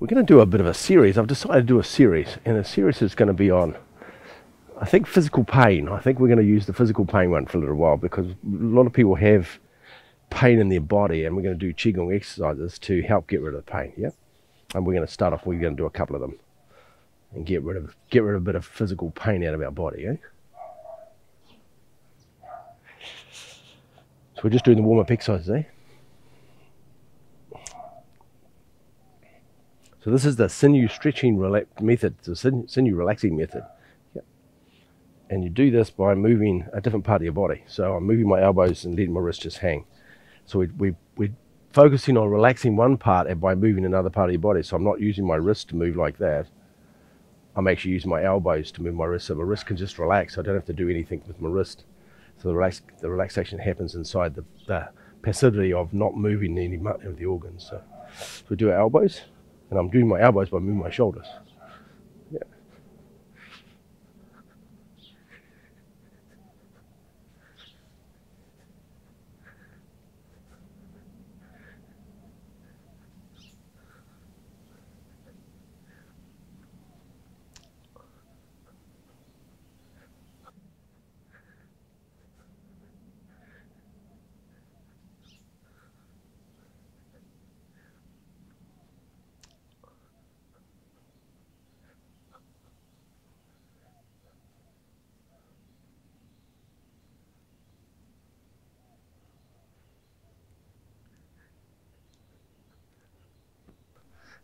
we're going to do a bit of a series. I've decided to do a series, and the series is going to be on, I think, physical pain. I think we're going to use the physical pain one for a little while because a lot of people have pain in their body, and we're going to do Qigong exercises to help get rid of the pain. Yeah, and we're going to start off. We're going to do a couple of them and get rid of get rid of a bit of physical pain out of our body. Eh? So we're just doing the warm up exercises, eh? So this is the sinew stretching method, the sinew relaxing method. Yep. And you do this by moving a different part of your body. So I'm moving my elbows and letting my wrist just hang. So we, we, we're focusing on relaxing one part and by moving another part of your body. So I'm not using my wrist to move like that. I'm actually using my elbows to move my wrist so my wrist can just relax. I don't have to do anything with my wrist. So the, relax, the relaxation happens inside the, the passivity of not moving any of the organs. So, so we do our elbows and I'm doing my elbows by moving my shoulders.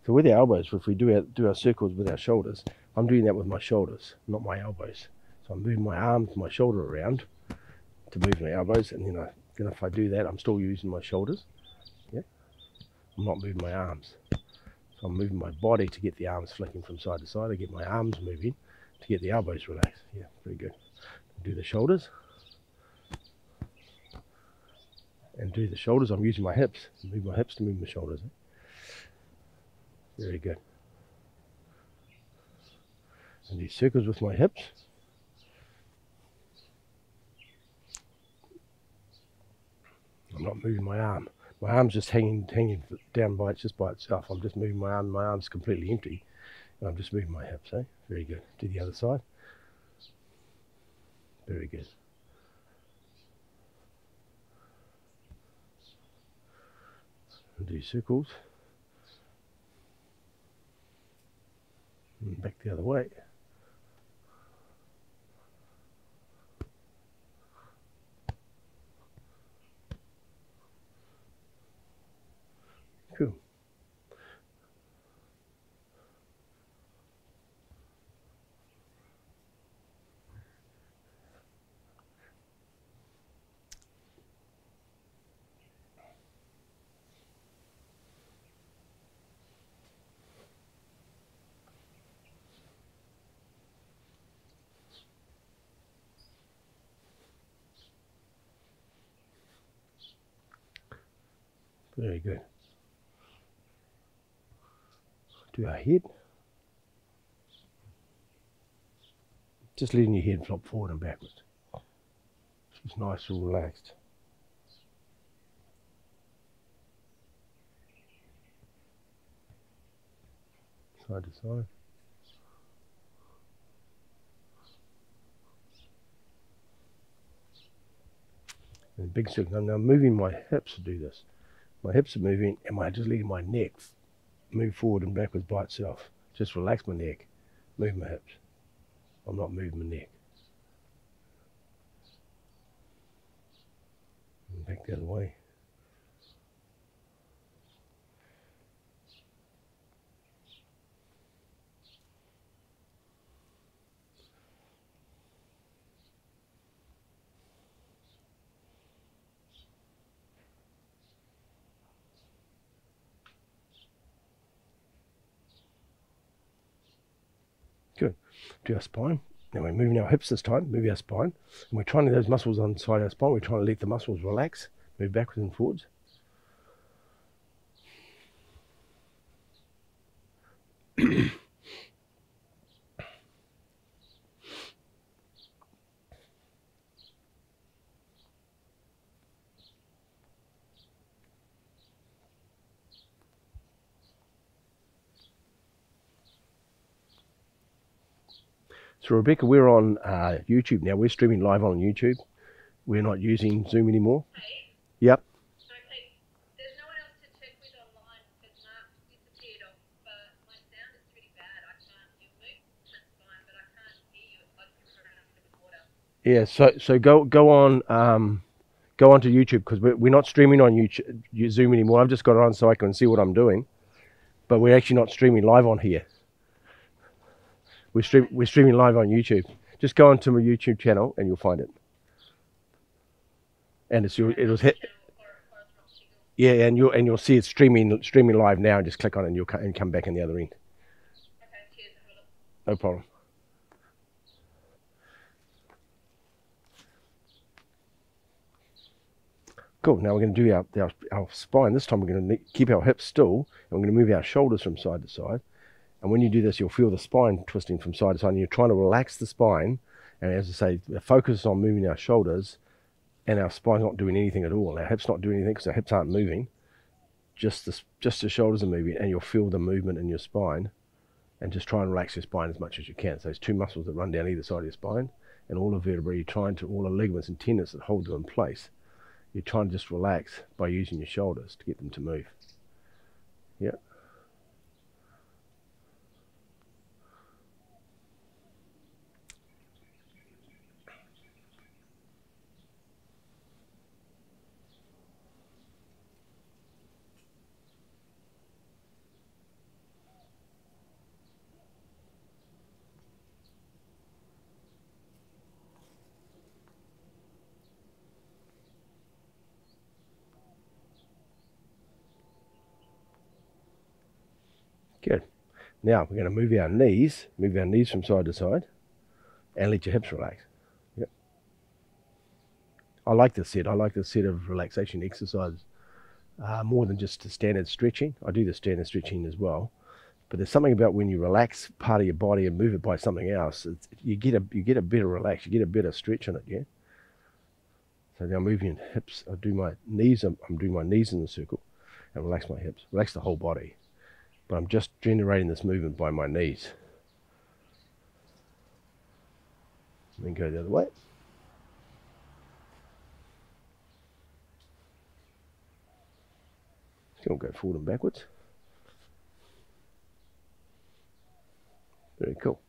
So with our elbows, if we do our, do our circles with our shoulders, I'm doing that with my shoulders, not my elbows. So I'm moving my arms, my shoulder around to move my elbows, and then, I, then if I do that, I'm still using my shoulders. Yeah, I'm not moving my arms. So I'm moving my body to get the arms flicking from side to side. I get my arms moving to get the elbows relaxed. Yeah, very good. Do the shoulders. And do the shoulders, I'm using my hips. Move my hips to move my shoulders. Eh? Very good. And these circles with my hips. I'm not moving my arm. My arm's just hanging hanging down by it just by itself. I'm just moving my arm. My arm's completely empty. And I'm just moving my hips, eh? Very good. To the other side. Very good. Do circles. Back the other way. Cool. Very good. Do our head. Just letting your head flop forward and backwards. It's nice and relaxed. Side to side. And big circle. I'm now moving my hips to do this. My hips are moving and I just letting my neck move forward and backwards by itself. Just relax my neck, move my hips. I'm not moving my neck. And back the other way. Do our spine. Now we're moving our hips this time, move our spine. And we're trying to those muscles on the side of our spine, we're trying to let the muscles relax, move backwards and forwards. So, Rebecca, we're on uh, YouTube now. We're streaming live on YouTube. We're not using Zoom anymore. Yep. Okay. There's no one else to check with online because Mark disappeared off, but my sound is pretty bad. I can't hear you. That's fine, but I can't hear you. It's like you're surrounded with water. Yeah. So, so go go on um, go onto YouTube because we're, we're not streaming on YouTube Zoom anymore. I've just got it on so I can see what I'm doing, but we're actually not streaming live on here. We're stream we're streaming live on YouTube. Just go onto my YouTube channel and you'll find it. And it's your it'll hit yeah, and you'll and you'll see it streaming streaming live now. And just click on it and you'll and come back in the other end. No problem. Cool. Now we're going to do our, our, our spine. This time we're going to keep our hips still and we're going to move our shoulders from side to side. And when you do this, you'll feel the spine twisting from side to side. And you're trying to relax the spine. And as I say, focus on moving our shoulders and our spine's not doing anything at all. Our hips not doing anything because our hips aren't moving. Just the, just the shoulders are moving and you'll feel the movement in your spine and just try and relax your spine as much as you can. So there's two muscles that run down either side of your spine, and all the vertebrae. You're trying to all the ligaments and tendons that hold them in place. You're trying to just relax by using your shoulders to get them to move. Yeah. Good. Now we're going to move our knees, move our knees from side to side, and let your hips relax. Yep. I like this set. I like this set of relaxation exercises uh, more than just the standard stretching. I do the standard stretching as well, but there's something about when you relax part of your body and move it by something else. You get a you get a better relax. You get a better stretch on it. Yeah. So now moving hips. I do my knees. I'm, I'm doing my knees in the circle, and relax my hips. Relax the whole body but I'm just generating this movement by my knees. And Then go the other way. Still go forward and backwards. Very cool.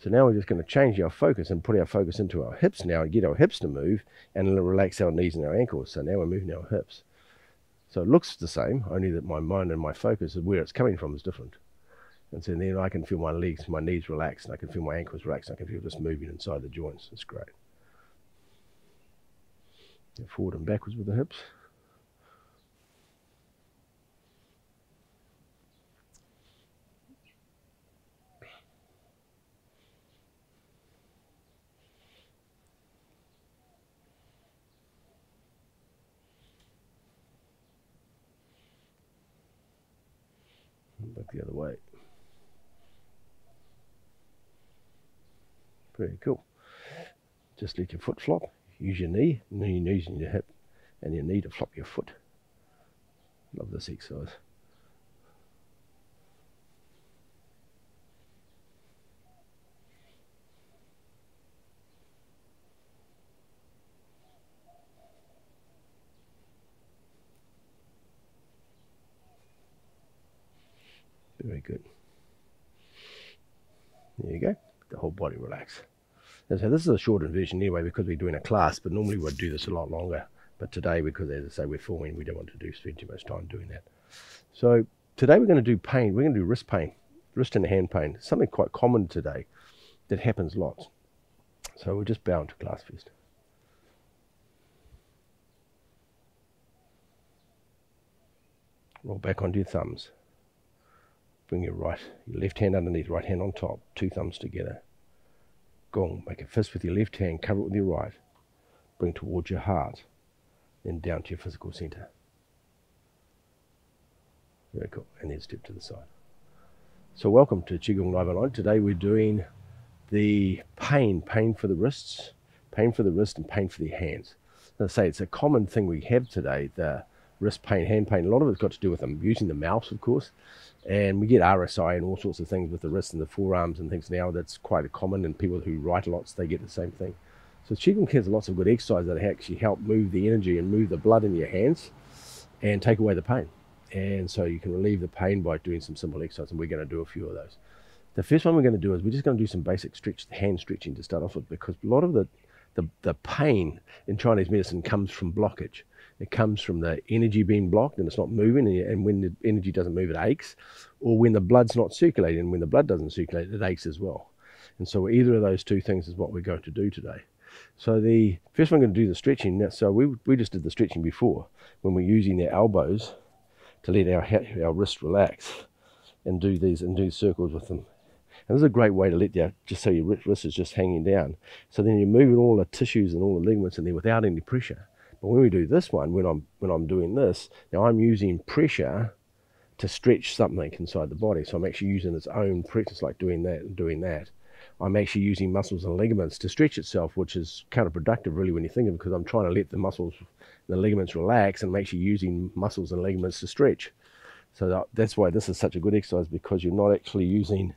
So now we're just going to change our focus and put our focus into our hips now and get our hips to move and relax our knees and our ankles. So now we're moving our hips. So it looks the same, only that my mind and my focus of where it's coming from is different. And so then I can feel my legs, my knees relax, and I can feel my ankles relax, and I can feel just moving inside the joints. It's great. Forward and backwards with the hips. And Back the other way. Very cool. Just let your foot flop. Use your knee, knee knees and your hip, and your knee to flop your foot. Love this exercise. Very good. There you go. The whole body relax. And so this is a shortened version anyway because we're doing a class, but normally we'd do this a lot longer. But today, because as I say, we're forming, we don't want to do spend too much time doing that. So today we're going to do pain. We're going to do wrist pain, wrist and hand pain. Something quite common today that happens lots. So we'll just bow into class first. Roll back onto your thumbs. Bring your right, your left hand underneath, right hand on top, two thumbs together. Gong, make a fist with your left hand, cover it with your right. Bring towards your heart, then down to your physical center. Very cool. And then step to the side. So, welcome to Qigong Live Online. Today we're doing the pain, pain for the wrists, pain for the wrist, and pain for the hands. As I say, it's a common thing we have today. The wrist pain, hand pain. A lot of it's got to do with them using the mouse, of course. And we get RSI and all sorts of things with the wrists and the forearms and things now. That's quite common. And people who write a lot, they get the same thing. So Qigong has lots of good exercises that actually help move the energy and move the blood in your hands and take away the pain. And so you can relieve the pain by doing some simple exercises. And we're going to do a few of those. The first one we're going to do is we're just going to do some basic stretch, hand stretching to start off with, because a lot of the, the, the pain in Chinese medicine comes from blockage. It comes from the energy being blocked and it's not moving, and when the energy doesn't move, it aches, or when the blood's not circulating. And when the blood doesn't circulate, it aches as well. And so either of those two things is what we're going to do today. So the first one I'm going to do the stretching. Now, so we, we just did the stretching before when we're using the elbows to let our our wrist relax and do these and do circles with them. And this is a great way to let you just so your wrist is just hanging down. So then you're moving all the tissues and all the ligaments in there without any pressure. But when we do this one, when I'm when I'm doing this, now I'm using pressure to stretch something inside the body. So I'm actually using its own practice, like doing that and doing that. I'm actually using muscles and ligaments to stretch itself, which is counterproductive, really, when you think of it, because I'm trying to let the muscles, the ligaments relax, and I'm actually using muscles and ligaments to stretch. So that, that's why this is such a good exercise because you're not actually using,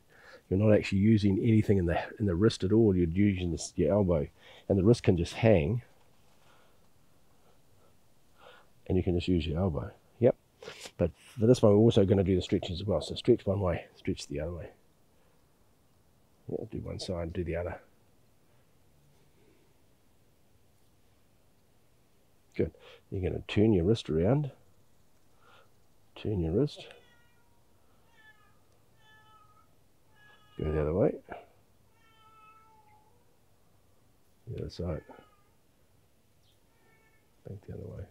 you're not actually using anything in the in the wrist at all. You're using this, your elbow, and the wrist can just hang, and you can just use your elbow. Yep. But for this one, we're also going to do the stretches as well. So stretch one way, stretch the other way. Yeah, do one side, do the other. Good. You're going to turn your wrist around. Turn your wrist. Go the other way. The other side. Back the other way.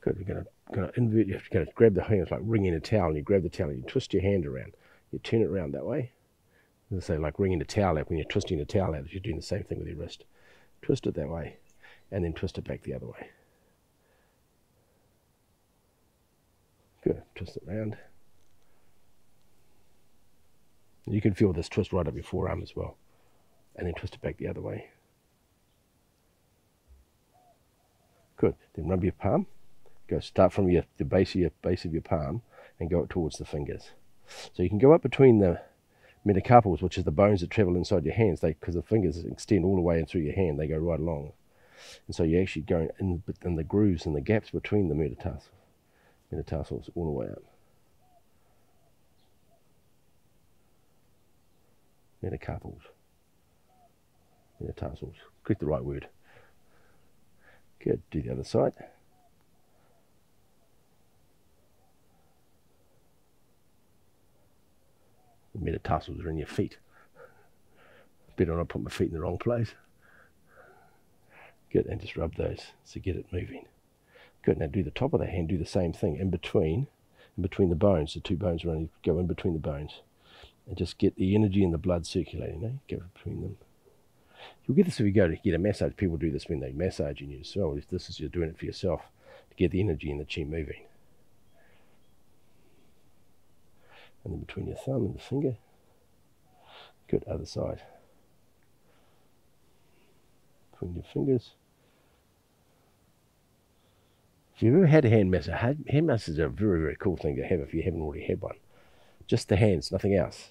Good. You're going to, going to invert. You have to, grab the hand. It's like wringing a towel, and you grab the towel and you twist your hand around. You turn it around that way. As I say, like wringing a towel out. When you're twisting a towel out, you're doing the same thing with your wrist. Twist it that way, and then twist it back the other way. Good. Twist it around. You can feel this twist right up your forearm as well, and then twist it back the other way. Good. Then rub your palm. Go start from your the base of your base of your palm and go towards the fingers. So you can go up between the metacarpals, which is the bones that travel inside your hands. They because the fingers extend all the way in through your hand, they go right along, and so you're actually going in, in the grooves and the gaps between the metatarsals, metatarsals all the way up. Metacarpals, metatarsals. Click the right word. Good. Do the other side. The metatarsals are in your feet. Better not put my feet in the wrong place. Good, and just rub those to get it moving. Good, now do the top of the hand, do the same thing in between, in between the bones. The two bones are only go in between the bones. And just get the energy and the blood circulating, eh? Go between them. You'll get this if you go to get a massage. People do this when they massage you as well. This is you're doing it for yourself to get the energy and the chi moving. And then between your thumb and the finger. Good, other side. Between your fingers. If you've ever had a hand massage, hand massage is a very, very cool thing to have if you haven't already had one. Just the hands, nothing else.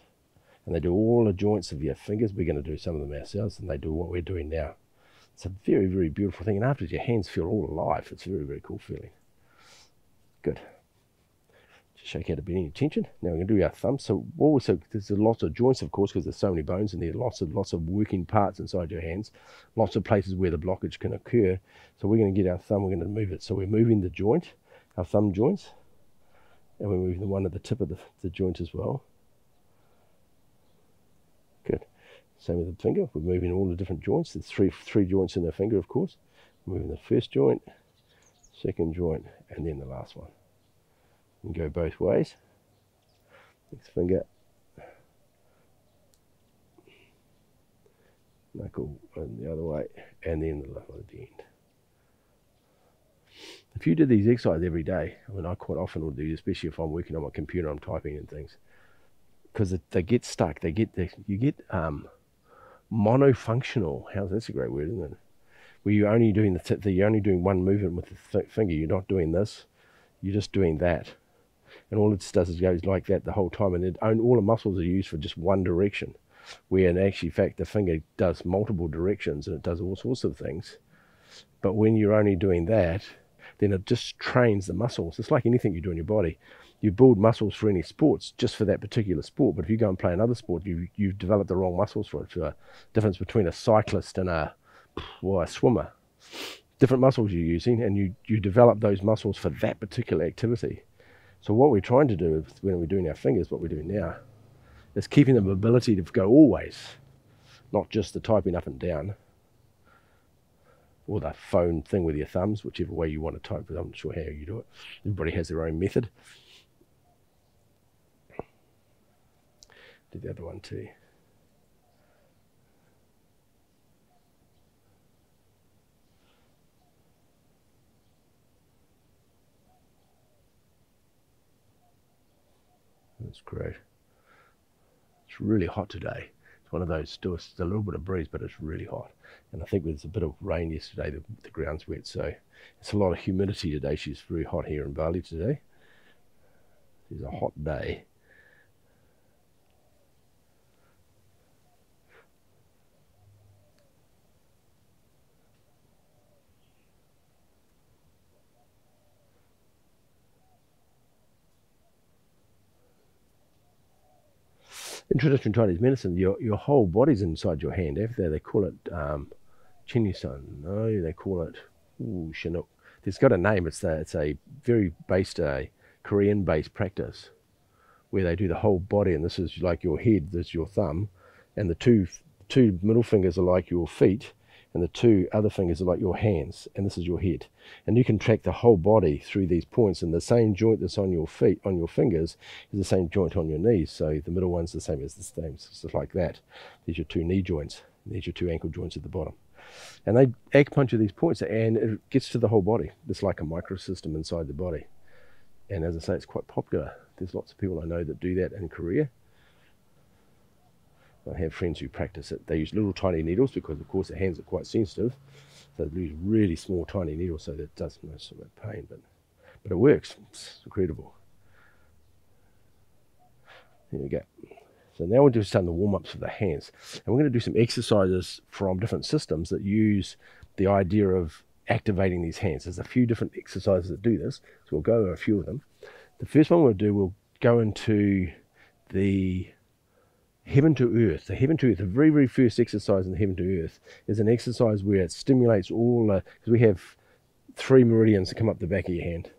And they do all the joints of your fingers. We're going to do some of them ourselves, and they do what we're doing now. It's a very, very beautiful thing. And after your hands feel all alive, it's a very, very cool feeling. Good shake out a bit any tension. Now we're going to do our thumb. So also there's lots of joints, of course, because there's so many bones in there. Lots of lots of working parts inside your hands. Lots of places where the blockage can occur. So we're going to get our thumb. We're going to move it. So we're moving the joint, our thumb joints, and we're moving the one at the tip of the, the joint as well. Good. Same with the finger. We're moving all the different joints. There's three three joints in the finger, of course. moving the first joint, second joint, and then the last one and go both ways. Next finger, knuckle and the other way, and then the left one at the end. If you did these exercises every day, I mean, I quite often will do, especially if I'm working on my computer, I'm typing and things, because they get stuck. They get they, you get um, monofunctional. How's that's a great word, isn't it? where you're only doing the, the you're only doing one movement with the th- finger. You're not doing this. You're just doing that, and all it does is goes like that the whole time, and it, all the muscles are used for just one direction. Where in actually fact the finger does multiple directions and it does all sorts of things. But when you're only doing that, then it just trains the muscles. It's like anything you do in your body. You build muscles for any sports just for that particular sport. But if you go and play another sport, you you've developed the wrong muscles for it. A difference between a cyclist and a well, a swimmer. Different muscles you're using, and you, you develop those muscles for that particular activity. So what we're trying to do when we're doing our fingers, what we're doing now, is keeping the mobility to go always, not just the typing up and down, or the phone thing with your thumbs, whichever way you want to type. But I'm not sure how you do it. Everybody has their own method. Do the other one too. That's great. It's really hot today. It's one of those, still a little bit of breeze, but it's really hot. And I think there's a bit of rain yesterday, the, the ground's wet, so it's a lot of humidity today. She's very hot here in Bali today. It's a hot day. in traditional Chinese medicine, your your whole body's inside your hand. After they call it um, Chinese-san. No, they call it ooh, Chinook. It's got a name. It's a, it's a very based a Korean based practice where they do the whole body, and this is like your head. This is your thumb, and the two two middle fingers are like your feet, and the two other fingers are like your hands, and this is your head. And you can track the whole body through these points, and the same joint that's on your feet, on your fingers, is the same joint on your knees. So the middle one's the same as the same, it's just like that. There's your two knee joints, there's your two ankle joints at the bottom. And they acupuncture these points, and it gets to the whole body. It's like a microsystem inside the body. And as I say, it's quite popular. There's lots of people I know that do that in Korea I have friends who practice it. They use little tiny needles because, of course, their hands are quite sensitive. So they use really small, tiny needles so that it does most of the pain. But, but it works. It's incredible. There we go. So now we're just starting the warm ups for the hands. And we're going to do some exercises from different systems that use the idea of activating these hands. There's a few different exercises that do this. So we'll go over a few of them. The first one we'll do, we'll go into the heaven to earth. The heaven to earth, the very, very first exercise in the heaven to earth is an exercise where it stimulates all, because we have three meridians that come up the back of your hand.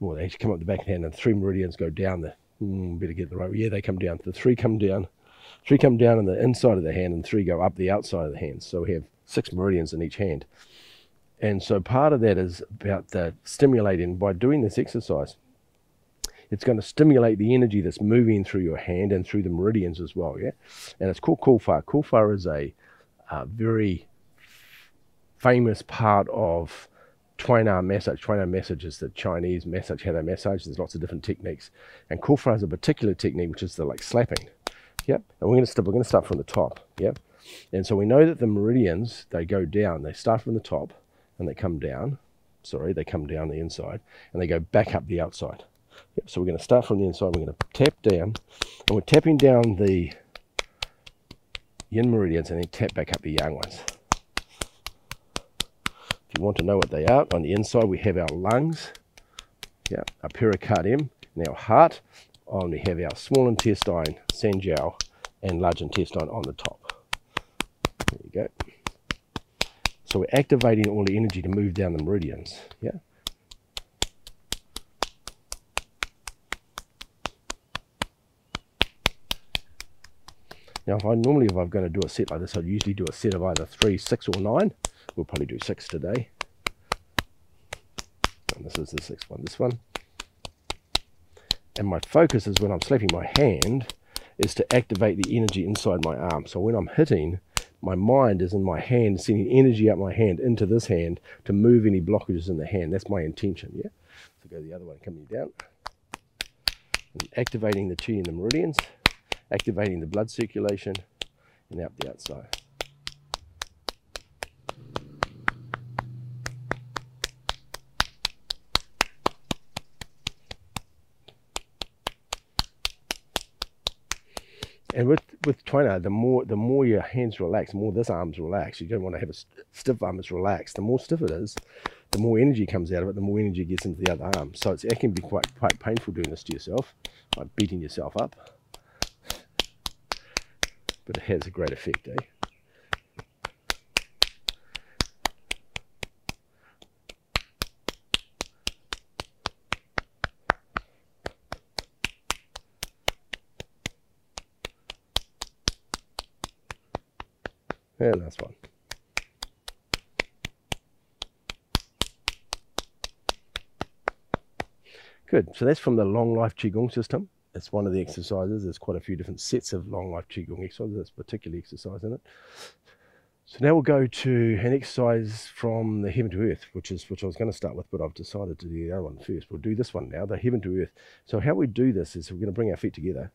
Well, they actually come up the back of the hand, and three meridians go down the. Mm, better get the right. Yeah, they come down. The three come down. Three come down on the inside of the hand, and three go up the outside of the hand. So we have six meridians in each hand. And so part of that is about the stimulating by doing this exercise it's going to stimulate the energy that's moving through your hand and through the meridians as well. Yeah, and it's called Kulfa. Kulfa is a very famous part of Tuina massage. Tuina massage is the Chinese massage, how they massage. There's lots of different techniques, and Kulfa is a particular technique which is the like slapping. Yep, and we're going to start. We're going to start from the top. Yep, and so we know that the meridians they go down. They start from the top and they come down. Sorry, they come down the inside and they go back up the outside. Yep, so we're going to start from the inside. We're going to tap down, and we're tapping down the yin meridians and then tap back up the yang ones. If you want to know what they are, on the inside we have our lungs, yeah, our pericardium, and our heart. On we have our small intestine, sanjiao, and large intestine on the top. There you go. So we're activating all the energy to move down the meridians. Yeah. Now, if I normally, if I'm going to do a set like this, I'd usually do a set of either three, six, or nine. We'll probably do six today. And this is the sixth one, this one. And my focus is when I'm slapping my hand, is to activate the energy inside my arm. So when I'm hitting, my mind is in my hand, sending energy out my hand into this hand to move any blockages in the hand. That's my intention, yeah? So go the other way, coming down. And activating the chi and the meridians activating the blood circulation and out the outside. And with with Tuina, the more the more your hands relax, the more this arm's relaxed. You don't want to have a st stiff arm that's relaxed. The more stiff it is, the more energy comes out of it. The more energy gets into the other arm. So it can be quite quite painful doing this to yourself by beating yourself up. But it has a great effect, eh? Yeah, that's one. Good. So that's from the long life Qigong system. It's one of the exercises. There's quite a few different sets of long life Qigong exercises. That's particular exercise in it. So now we'll go to an exercise from the heaven to earth, which is which I was going to start with, but I've decided to do the other one first. We'll do this one now, the heaven to earth. So how we do this is we're going to bring our feet together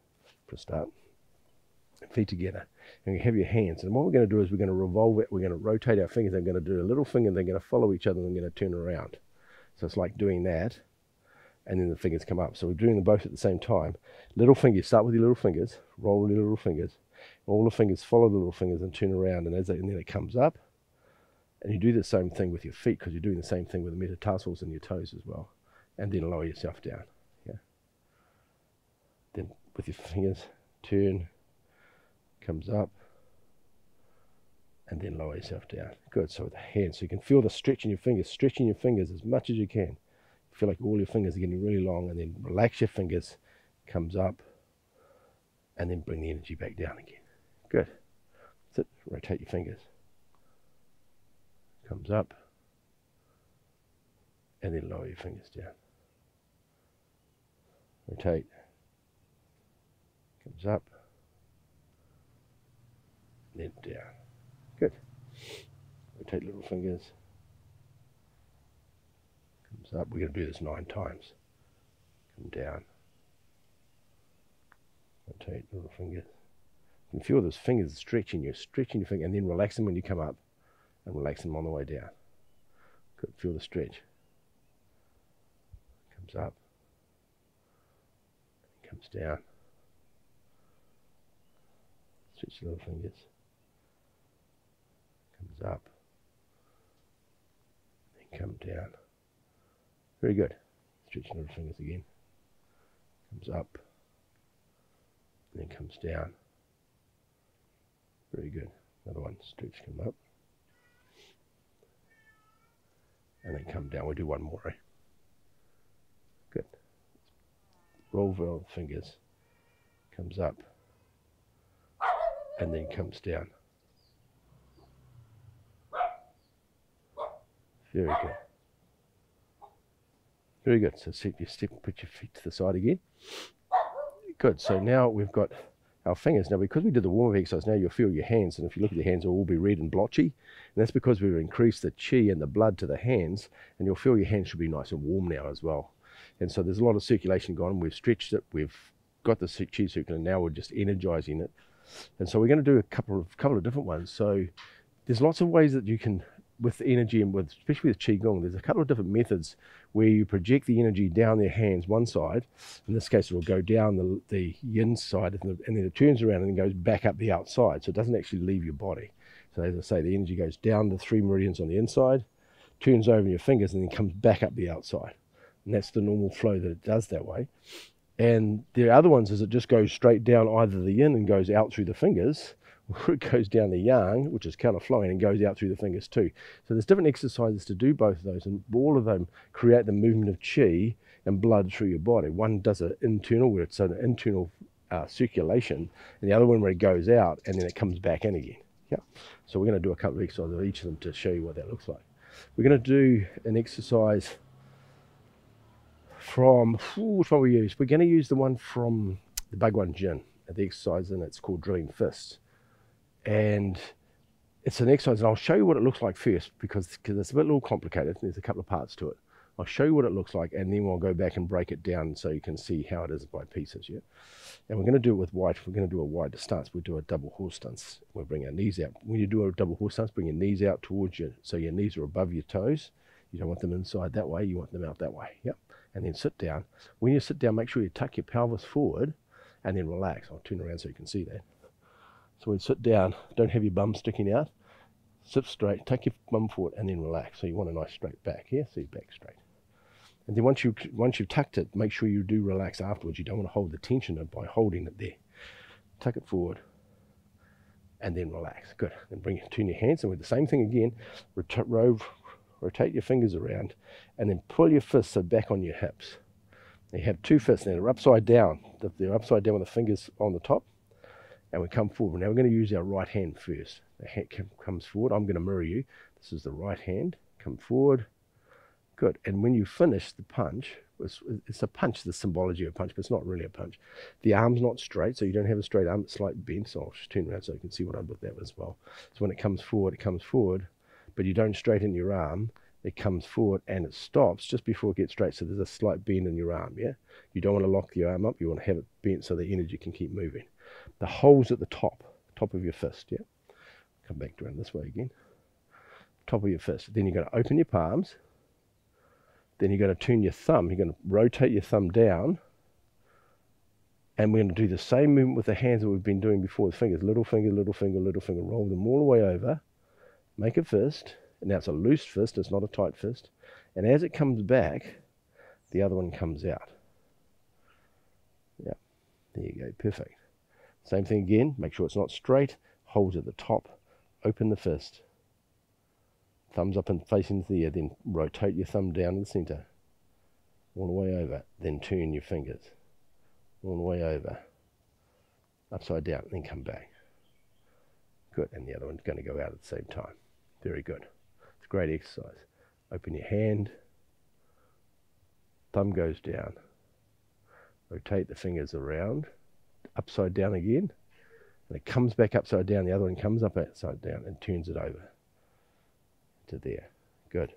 for a start. Feet together. And you have your hands. And what we're going to do is we're going to revolve it, we're going to rotate our fingers, they're going to do a little finger, they're going to follow each other, and they're going to turn around. So it's like doing that and then the fingers come up. So we're doing them both at the same time. Little fingers, start with your little fingers, roll your little fingers. All the fingers follow the little fingers and turn around, and as they, and then it comes up. And you do the same thing with your feet because you're doing the same thing with the metatarsals and your toes as well. And then lower yourself down. Yeah. Then with your fingers, turn, comes up, and then lower yourself down. Good. So with the hands, so you can feel the stretch in your fingers, stretching your fingers as much as you can feel like all your fingers are getting really long and then relax your fingers, comes up, and then bring the energy back down again. Good. That's it. Rotate your fingers. Comes up, and then lower your fingers down. Rotate. Comes up, then down. Good. Rotate little fingers up. We're going to do this nine times. Come down. Rotate little fingers. You can feel those fingers stretching. You're stretching your finger and then relax them when you come up and relax them on the way down. Good. Feel the stretch. Comes up. Comes down. Stretch your little fingers. Comes up. Then come down. Very good. Stretching little fingers again. Comes up. And then comes down. Very good. Another one. Stretch, come up. And then come down. We'll do one more. Eh? Good. Roll the fingers. Comes up. And then comes down. Very good. Very good. So set your step, put your feet to the side again. Good. So now we've got our fingers. Now, because we did the warm up exercise, now you'll feel your hands. And if you look at your hands, they'll all be red and blotchy. And that's because we've increased the chi and the blood to the hands. And you'll feel your hands should be nice and warm now as well. And so there's a lot of circulation going. We've stretched it. We've got the chi circulating. Now we're just energizing it. And so we're going to do a couple of couple of different ones. So there's lots of ways that you can with energy and with especially with qigong there's a couple of different methods where you project the energy down their hands one side. In this case it will go down the, the yin side and, then it turns around and goes back up the outside. So it doesn't actually leave your body. So as i say the energy goes down the three meridians on the inside turns over in your fingers and then comes back up the outside. And that's the normal flow that it does that way. And the other ones is it just goes straight down either the yin and goes out through the fingers it goes down the yang, which is counter-flowing, and goes out through the fingers too. So there's different exercises to do both of those, and all of them create the movement of chi and blood through your body. One does an internal, where it's an internal uh, circulation, and the other one where it goes out and then it comes back in again. Yeah. So we're going to do a couple of exercises of each of them to show you what that looks like. We're going to do an exercise from which one we use. We're going to use the one from the Ba Duan Jin. The exercise and it's called drilling fists and it's an exercise, and I'll show you what it looks like first because because it's a bit little complicated. There's a couple of parts to it. I'll show you what it looks like, and then we'll go back and break it down so you can see how it is by pieces. Yeah, and we're going to do it with white. We're to do a wide stance. We'll do a double horse stance. We'll bring our knees out. When you do a double horse stance, bring your knees out towards you, so your knees are above your toes. You don't want them inside that way. You want them out that way. Yep. And then sit down. When you sit down, make sure you tuck your pelvis forward and then relax. I'll turn around so you can see that. So you sit down, don't have your bum sticking out. Sit straight, take your bum forward, and then relax. So you want a nice straight back here, so your back straight. And then once you once you've tucked it, make sure you do relax afterwards. You don't want to hold the tension by holding it there. Tuck it forward, and then relax. Good. Then bring it, turn your hands and with the same thing again. Rove, rotate your fingers around, and then pull your fists so back on your hips. You have two fists now. They're upside down. They're upside down with the fingers on the top, and we come forward. Now we're going to use our right hand first. The hand comes forward. I'm going to mirror you. This is the right hand. Come forward. Good. And when you finish the punch, it's, it's a punch, the symbology of a punch, but it's not really a punch. The arm's not straight, so you don't have a straight arm, it's slight bent. So I'll just turn around so you can see what I'm with that as well. So when it comes forward, it comes forward, but you don't straighten your arm. It comes forward and it stops just before it gets straight. So there's a slight bend in your arm, yeah? You don't want to lock your arm up. You want to have it bent so the energy can keep moving. The hole's at the top, top of your fist, yeah? Come back around this way again. Top of your fist. Then you're going to open your palms then you're going to turn your thumb, you're going to rotate your thumb down, and we're going to do the same movement with the hands that we've been doing before the fingers. Little finger, little finger, little finger. Roll them all the way over. Make a fist. Now it's a loose fist, it's not a tight fist. And as it comes back, the other one comes out. Yeah, there you go, perfect. Same thing again, make sure it's not straight. Hold at the top, open the fist thumbs up and facing the air, then rotate your thumb down to the center, all the way over, then turn your fingers, all the way over, upside down, then come back. Good, and the other one's going to go out at the same time. Very good. It's a great exercise. Open your hand, thumb goes down, rotate the fingers around, upside down again, and it comes back upside down. The other one comes up upside down and turns it over to there. Good.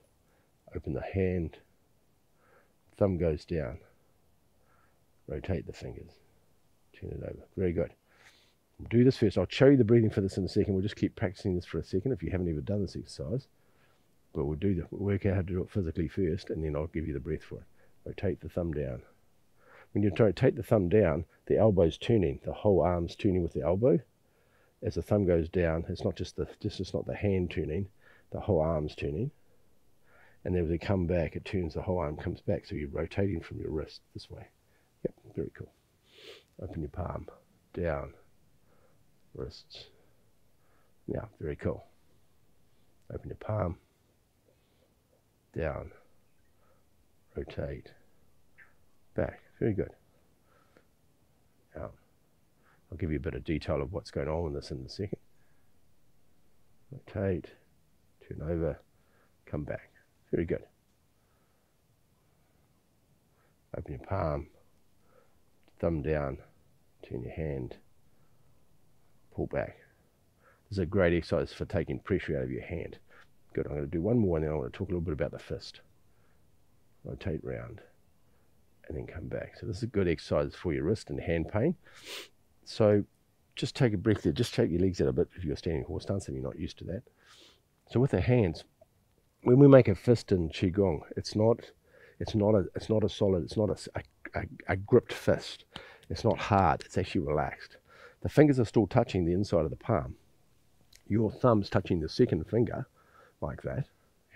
Open the hand. Thumb goes down. Rotate the fingers. Turn it over. Very good. do this first. I'll show you the breathing for this in a second. We'll just keep practicing this for a second if you haven't even done this exercise. But we'll do the we'll work out how to do it physically first, and then I'll give you the breath for it. Rotate the thumb down. When you try to take the thumb down, the elbow's turning. The whole arm's turning with the elbow. As the thumb goes down, it's not just the just it's not the hand turning the whole arm's turning. And then as they come back, it turns the whole arm comes back. So you're rotating from your wrist this way. Yep, very cool. Open your palm, down, wrists. Now, very cool. Open your palm, down, rotate, back. Very good. Now, I'll give you a bit of detail of what's going on in this in a second. Rotate, turn over, come back. Very good. Open your palm, thumb down, turn your hand, pull back. This is a great exercise for taking pressure out of your hand. Good. I'm going to do one more and then I want to talk a little bit about the fist. Rotate round and then come back. So this is a good exercise for your wrist and hand pain. So just take a breath there. Just shake your legs out a bit if you're standing horse stance and you're not used to that. So with the hands, when we make a fist in qigong, it's not, it's not a, it's not a solid, it's not a, a, a gripped fist. It's not hard. It's actually relaxed. The fingers are still touching the inside of the palm. Your thumb's touching the second finger, like that,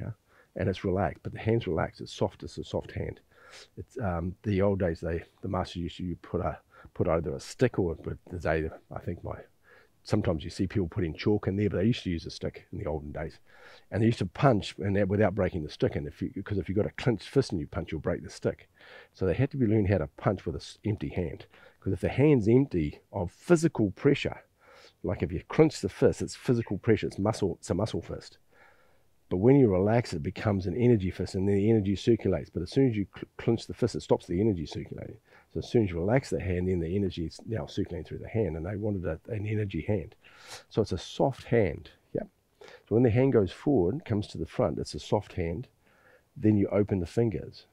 yeah, and it's relaxed. But the hand's relaxed. It's soft. It's a soft hand. It's um, the old days. They the master used to put a put either a stick or but they I think my sometimes you see people putting chalk in there, but they used to use a stick in the olden days, and they used to punch and that without breaking the stick. And if you because if you got a clenched fist and you punch, you'll break the stick. So they had to be learned how to punch with an empty hand. Because if the hand's empty of physical pressure, like if you clench the fist, it's physical pressure. It's muscle. It's a muscle fist. But when you relax, it becomes an energy fist, and then the energy circulates. But as soon as you cl- clench the fist, it stops the energy circulating. So as soon as you relax the hand, then the energy is now circulating through the hand, and they wanted a, an energy hand. So it's a soft hand. Yep. So when the hand goes forward, comes to the front, it's a soft hand. Then you open the fingers.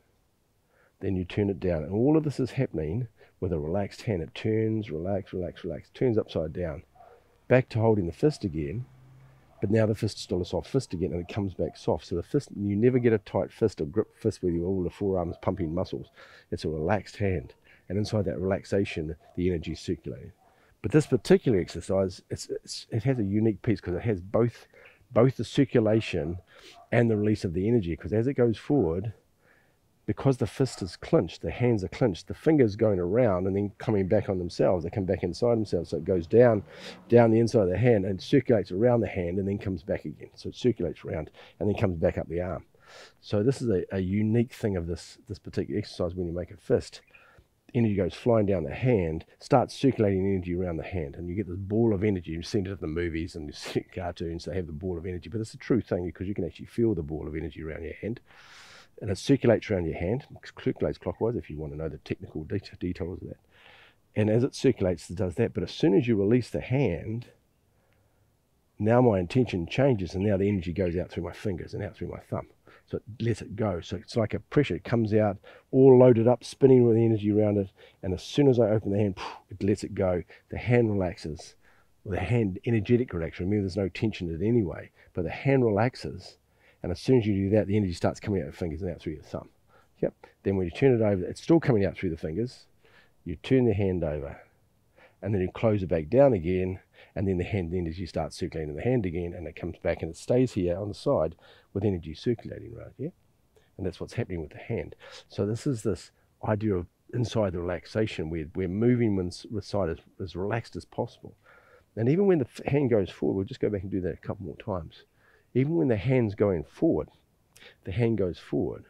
Then you turn it down, and all of this is happening with a relaxed hand. It turns, relax, relax, relax, turns upside down, back to holding the fist again. But now the fist is still a soft fist again, and it comes back soft. So the fist, you never get a tight fist or grip fist with you all the forearms pumping muscles. It's a relaxed hand and inside that relaxation, the energy is circulating. But this particular exercise, it's, it's, it has a unique piece because it has both, both the circulation and the release of the energy. Because as it goes forward, because the fist is clenched, the hands are clenched, the fingers going around and then coming back on themselves. They come back inside themselves. So it goes down, down the inside of the hand and circulates around the hand and then comes back again. So it circulates around and then comes back up the arm. So this is a, a unique thing of this, this particular exercise when you make a fist energy goes flying down the hand, starts circulating energy around the hand, and you get this ball of energy. You've seen it in the movies and you've seen it in cartoons, they have the ball of energy, but it's a true thing because you can actually feel the ball of energy around your hand. And it circulates around your hand, circulates clockwise if you want to know the technical details of that. And as it circulates, it does that. But as soon as you release the hand, now my intention changes, and now the energy goes out through my fingers and out through my thumb. So it lets it go. So it's like a pressure. It comes out all loaded up, spinning with energy around it. And as soon as I open the hand, it lets it go. The hand relaxes. The hand energetic relaxes. Remember, there's no tension in it anyway. But the hand relaxes. And as soon as you do that, the energy starts coming out of your fingers and out through your thumb. Yep. Then when you turn it over, it's still coming out through the fingers. You turn the hand over. And then you close it back down again and then the hand the energy starts circulating in the hand again and it comes back and it stays here on the side with energy circulating right here and that's what's happening with the hand so this is this idea of inside the relaxation we're, we're moving when the side as, as relaxed as possible and even when the hand goes forward we'll just go back and do that a couple more times even when the hand's going forward the hand goes forward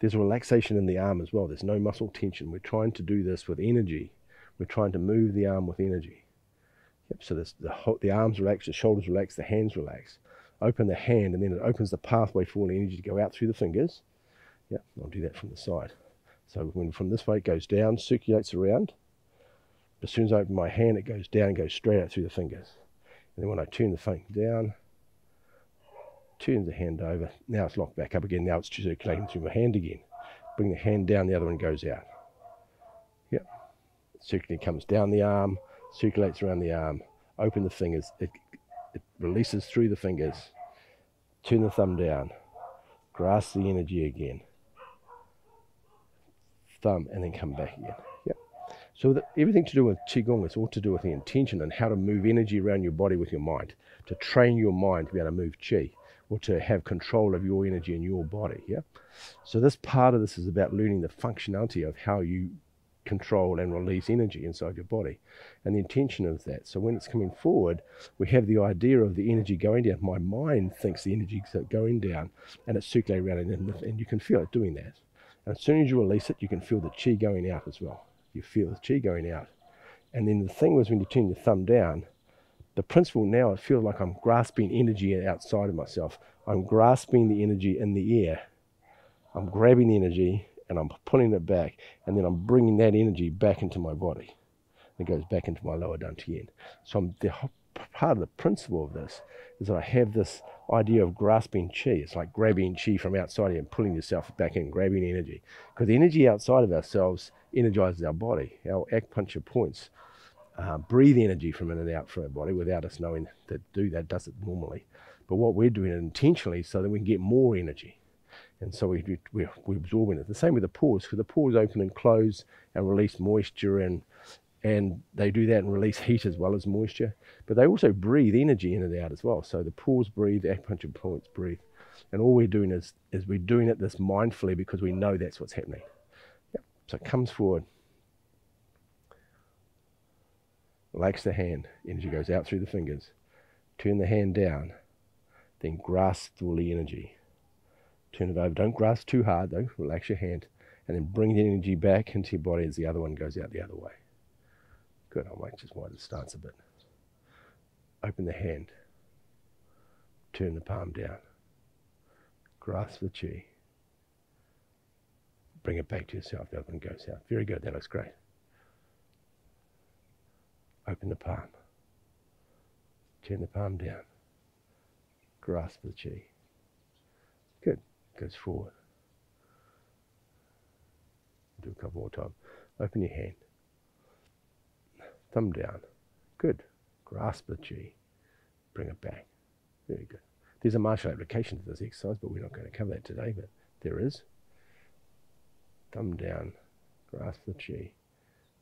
there's relaxation in the arm as well there's no muscle tension we're trying to do this with energy we're trying to move the arm with energy Yep, so this, the, the arms relax, the shoulders relax, the hands relax. Open the hand and then it opens the pathway for all the energy to go out through the fingers. Yep, I'll do that from the side. So when from this way it goes down, circulates around. As soon as I open my hand, it goes down goes straight out through the fingers. And then when I turn the thing down, turn the hand over, now it's locked back up again. Now it's circulating through my hand again. Bring the hand down, the other one goes out. Yep. Circulating comes down the arm, circulates around the arm. Open the fingers. It, it releases through the fingers. Turn the thumb down. Grasp the energy again. Thumb and then come back again. Yep. So everything to do with Qigong is all to do with the intention and how to move energy around your body with your mind. To train your mind to be able to move Qi or to have control of your energy in your body. Yeah. So this part of this is about learning the functionality of how you control and release energy inside your body and the intention of that. So when it's coming forward, we have the idea of the energy going down. My mind thinks the energy is going down and it's circulating around and, and you can feel it doing that. And as soon as you release it, you can feel the chi going out as well. You feel the chi going out. And then the thing was when you turn your thumb down, the principle now, it feels like I'm grasping energy outside of myself. I'm grasping the energy in the air. I'm grabbing the energy and I'm pulling it back, and then I'm bringing that energy back into my body. It goes back into my lower dantian. So I'm, the part of the principle of this is that I have this idea of grasping chi. It's like grabbing chi from outside and pulling yourself back in, grabbing energy. Because the energy outside of ourselves energizes our body. Our acupuncture points uh, breathe energy from in and out from our body without us knowing that do that, does it normally. But what we're doing it intentionally so that we can get more energy. And so we, we, we absorb it. The same with the pores, because the pores open and close and release moisture, and, and they do that and release heat as well as moisture. But they also breathe energy in and out as well. So the pores breathe, acupuncture points breathe. And all we're doing is, is we're doing it this mindfully because we know that's what's happening. Yep. So it comes forward. Relax the hand. Energy goes out through the fingers. Turn the hand down. Then grasp all the energy Turn it over. Don't grasp too hard though. Relax your hand. And then bring the energy back into your body as the other one goes out the other way. Good. I might just widen the stance a bit. Open the hand. Turn the palm down. Grasp the chi. Bring it back to yourself. The other one goes out. Very good. That looks great. Open the palm. Turn the palm down. Grasp the chi. Good goes forward. Do a couple more times. Open your hand. Thumb down. Good. Grasp the chi. Bring it back. Very good. There's a martial application to this exercise, but we're not going to cover that today, but there is. Thumb down. Grasp the chi.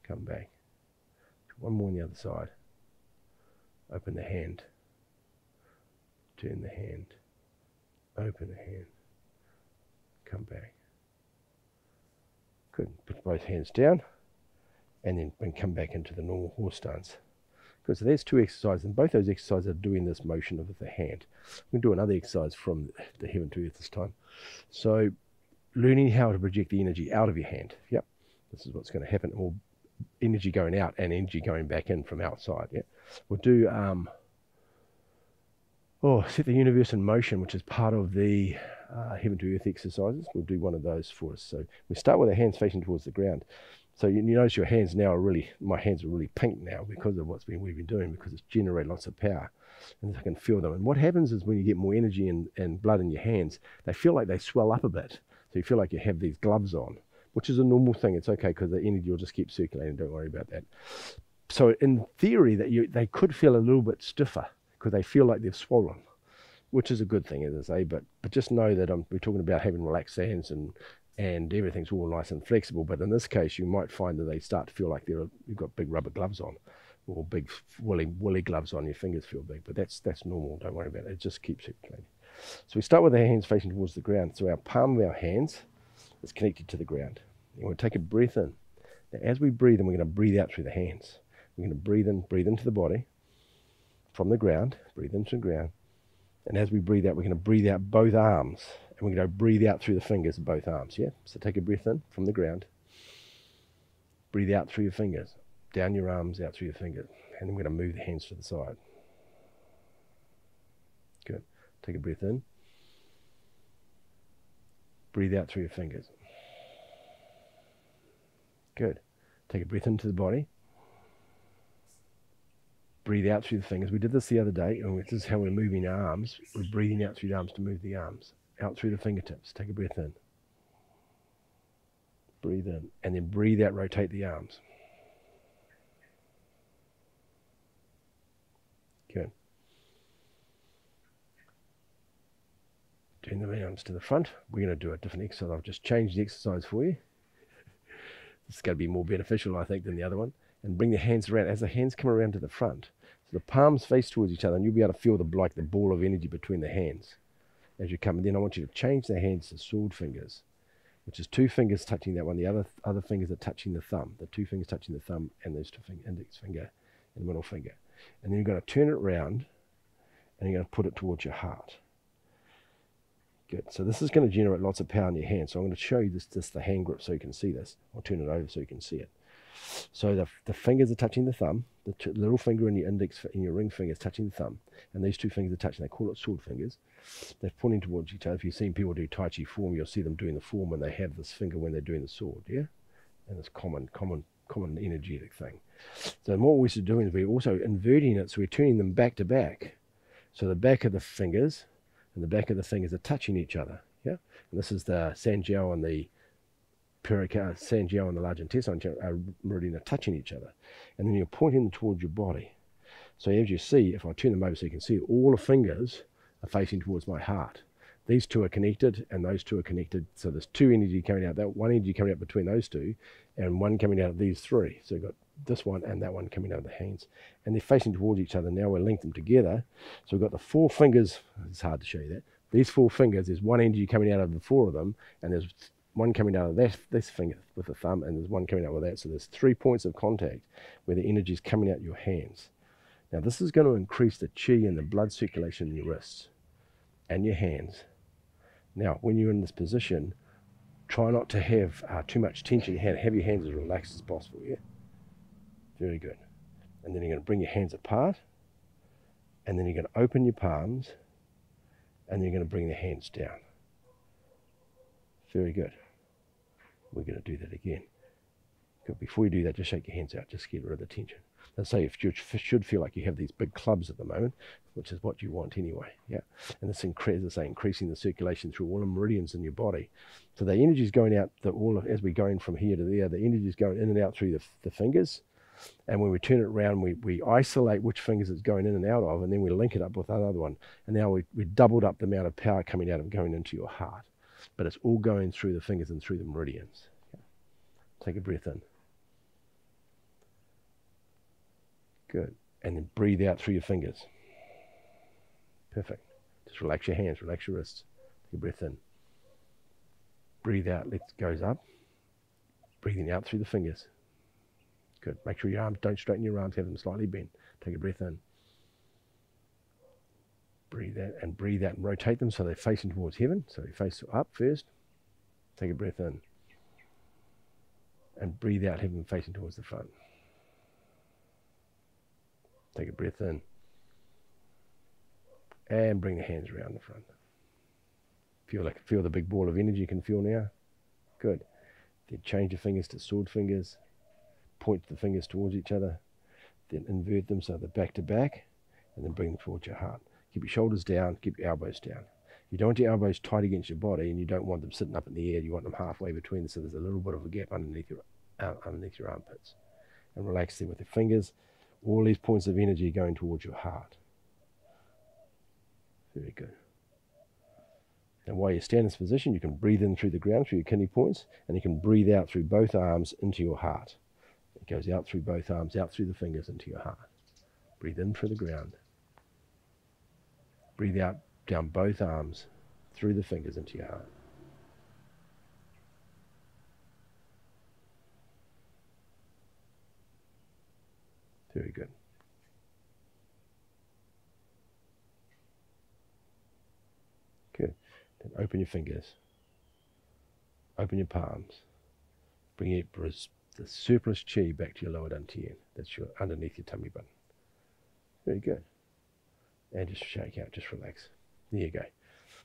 come back. One more on the other side. Open the hand. Turn the hand. Open the hand. Come back. Good. Put both hands down and then and come back into the normal horse stance. Good. So there's two exercises, and both those exercises are doing this motion of the hand. We can do another exercise from the heaven to earth this time. So learning how to project the energy out of your hand. Yep. This is what's going to happen. More energy going out and energy going back in from outside. Yeah. We'll do um, oh, set the universe in motion, which is part of the uh, heaven to earth exercises. We'll do one of those for us. So we start with our hands facing towards the ground. So you, you notice your hands now are really, my hands are really pink now because of what's been we've been doing because it's generated lots of power, and I can feel them. And what happens is when you get more energy and, and blood in your hands, they feel like they swell up a bit. So you feel like you have these gloves on, which is a normal thing. It's okay because the energy will just keep circulating. Don't worry about that. So in theory, that you they could feel a little bit stiffer because they feel like they've swollen which is a good thing, as I say. But but just know that um, we're talking about having relaxed hands and and everything's all nice and flexible. But in this case, you might find that they start to feel like they're you've got big rubber gloves on, or big woolly woolly gloves on. Your fingers feel big, but that's that's normal. Don't worry about it. It just keeps it clean. So we start with our hands facing towards the ground. So our palm of our hands is connected to the ground. And we'll take a breath in. Now, as we breathe in, we're going to breathe out through the hands. We're going to breathe in, breathe into the body from the ground, breathe into the ground, and as we breathe out, we're going to breathe out both arms. And we're going to breathe out through the fingers of both arms. Yeah? So take a breath in from the ground. Breathe out through your fingers. Down your arms, out through your fingers. And then we're going to move the hands to the side. Good. Take a breath in. Breathe out through your fingers. Good. Take a breath into the body breathe out through the fingers. We did this the other day, and this is how we're moving our arms. We're breathing out through the arms to move the arms. Out through the fingertips. Take a breath in. Breathe in. And then breathe out, rotate the arms. Good. Turn the arms to the front. We're going to do a different exercise. I've just changed the exercise for you. It's going to be more beneficial, I think, than the other one. And bring the hands around. As the hands come around to the front, so the palms face towards each other, and you'll be able to feel the like the ball of energy between the hands as you come. And then I want you to change the hands to sword fingers, which is two fingers touching that one. The other other fingers are touching the thumb. The two fingers touching the thumb and those two fingers, index finger and middle finger. And then you're going to turn it around, and you're going to put it towards your heart. Good. So this is going to generate lots of power in your hand. So I'm going to show you this, this the hand grip so you can see this. I'll turn it over so you can see it. So the, the fingers are touching the thumb, the little finger and your index and your ring finger is touching the thumb, and these two fingers are touching. They call it sword fingers. They're pointing towards each other. If you've seen people do Tai Chi form, you'll see them doing the form when they have this finger when they're doing the sword, yeah? And it's common, common, common energetic thing. So what we're doing is we're also inverting it, so we're turning them back to back. So the back of the fingers and the back of the fingers are touching each other, yeah? And this is the Sanjiao and the pericardium, Sanjiao and the large intestine are meridian are touching each other. And then you're pointing them towards your body. So as you see, if I turn them over so you can see, all the fingers are facing towards my heart. These two are connected and those two are connected. So there's two energy coming out, that one energy coming out between those two and one coming out of these three. So you've got this one and that one coming out of the hands. And they're facing towards each other. Now we're linked them together. So we've got the four fingers, it's hard to show you that. These four fingers, there's one energy coming out of the four of them, and there's one coming out of that, this finger with the thumb, and there's one coming out with that. So there's three points of contact where the energy is coming out your hands. Now this is going to increase the chi and the blood circulation in your wrists and your hands. Now, when you're in this position, try not to have uh, too much tension. Have your hands as relaxed as possible. Yeah, very good. And then you're going to bring your hands apart, and then you're going to open your palms, and then you're going to bring the hands down. Very good. We're going to do that again. But before you do that, just shake your hands out. Just get rid of the tension. Let's say if you should feel like you have these big clubs at the moment, which is what you want anyway. Yeah. And this increases, as I say, increasing the circulation through all the meridians in your body. So the energy is going out, the, all of, as we're going from here to there, the energy is going in and out through the, the fingers. And when we turn it around, we, we isolate which fingers it's going in and out of, and then we link it up with another one. And now we, we doubled up the amount of power coming out of going into your heart but it's all going through the fingers and through the meridians. Take a breath in. Good. And then breathe out through your fingers. Perfect. Just relax your hands, relax your wrists. Take a breath in. Breathe out, let goes up. Breathing out through the fingers. Good. Make sure your arms don't straighten your arms, have them slightly bent. Take a breath in. Breathe out and breathe out and rotate them so they're facing towards heaven. So you face up first. Take a breath in. And breathe out, have them facing towards the front. Take a breath in. And bring the hands around the front. Feel like feel the big ball of energy you can feel now. Good. Then change your fingers to sword fingers. Point the fingers towards each other. Then invert them so they're back to back. And then bring them towards your heart. Keep your shoulders down, keep your elbows down. You don't want your elbows tight against your body and you don't want them sitting up in the air. You want them halfway between so there's a little bit of a gap underneath your uh, underneath your armpits. And relax them with your fingers. All these points of energy going towards your heart. Very good. And while you stand in this position, you can breathe in through the ground, through your kidney points, and you can breathe out through both arms into your heart. It goes out through both arms, out through the fingers into your heart. Breathe in through the ground. Breathe out down both arms, through the fingers into your heart. Very good. Good. Then open your fingers. Open your palms. Bring your, the surplus chi back to your lower dantian. That's your underneath your tummy button. Very good. And just shake out, just relax. There you go.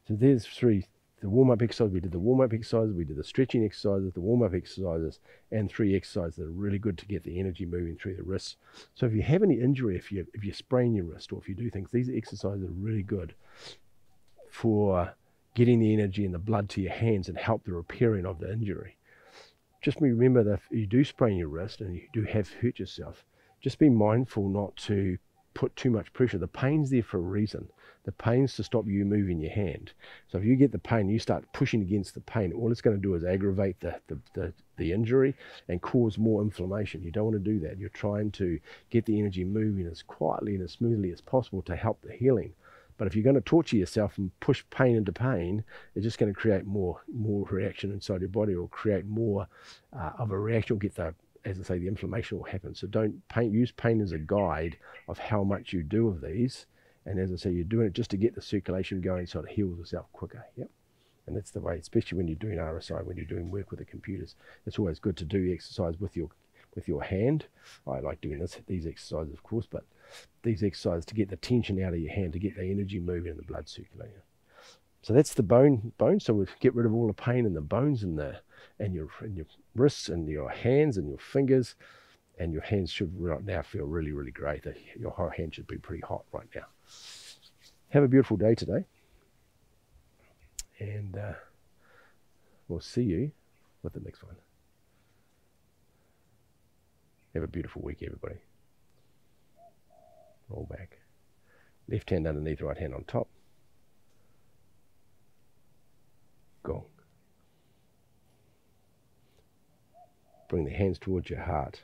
So there's three the warm up exercise. We did the warm up exercises, we did the stretching exercises, the warm up exercises, and three exercises that are really good to get the energy moving through the wrists. So if you have any injury, if you if you sprain your wrist or if you do things, these exercises are really good for getting the energy and the blood to your hands and help the repairing of the injury. Just remember that if you do sprain your wrist and you do have hurt yourself, just be mindful not to put too much pressure. The pain's there for a reason. The pain's to stop you moving your hand. So if you get the pain, you start pushing against the pain, all it's going to do is aggravate the, the, the, the injury and cause more inflammation. You don't want to do that. You're trying to get the energy moving as quietly and as smoothly as possible to help the healing. But if you're going to torture yourself and push pain into pain, it's just going to create more more reaction inside your body or create more uh, of a reaction. You'll get the as I say, the inflammation will happen. So don't pain, use pain as a guide of how much you do of these. And as I say, you're doing it just to get the circulation going so it heals itself quicker. Yep. And that's the way, especially when you're doing RSI, when you're doing work with the computers. It's always good to do the exercise with your with your hand. I like doing this, these exercises, of course, but these exercises to get the tension out of your hand, to get the energy moving and the blood circulating. So that's the bone bone. So we get rid of all the pain in the bones and the and your and your wrists and your hands and your fingers, and your hands should right now feel really really great. Your whole hand should be pretty hot right now. Have a beautiful day today, and uh, we'll see you with the next one. Have a beautiful week, everybody. Roll back. Left hand underneath, right hand on top. Gong. Bring the hands towards your heart.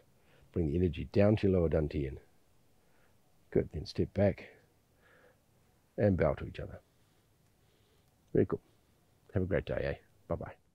Bring the energy down to your lower dantian. Good. Then step back and bow to each other. Very cool. Have a great day, eh? Bye bye.